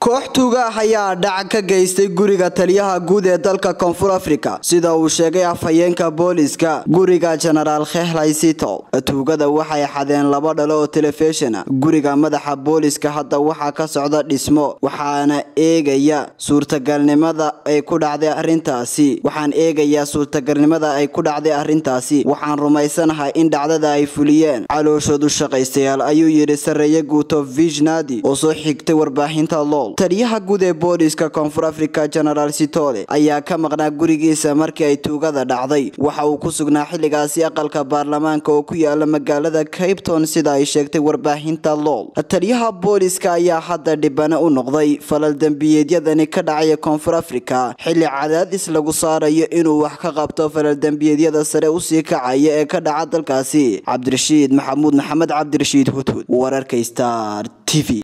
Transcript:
koox tuuga ah ayaa dhac ka geystay guriga taliyaha guud ee dalka koonfur afrika. Sida uu sheegay afhayeenka booliska guriga jenaraal khehlay sito tuugada waxay xadeen laba dhalo oo telefishina guriga madaxa booliska hadda waxaa ka socda dhismo waxaana eegaya suurtagalnimada ay ku dhacday arrintaasi. Waxaan eegayaa suurtagalnimada ay ku dhacday arrintaasi. Waxaan rumaysanahay in dhacdada ay fuliyeen. Calooshoodu shaqaystayaal ayuu yidhi sareeye guuto vishnadi oo soo xigtay warbaahinta taliyaha guud ee booliska koonfur afrika jenaraal sitole ayaa ka maqnaa gurigiisa markii ay tuugada dhacday. Waxa uu ku sugnaa xilligaasi aqalka baarlamaanka oo ku yaalla magaalada capton sida ay sheegtay warbaahinta lool. Taliyaha booliska ayaa hadda dhibana u noqday. Falal dembiyeedyadani ka dhacaya koonfur afrika. Xilli cadaadis lagu saarayo inuu wax ka qabto falal dembiyeedyada sare u sii kacaya ee ka dhaca dalkaasi. Cabdirashiid maxamuud maxamed cabdirashiid hudhud. Wararka star t v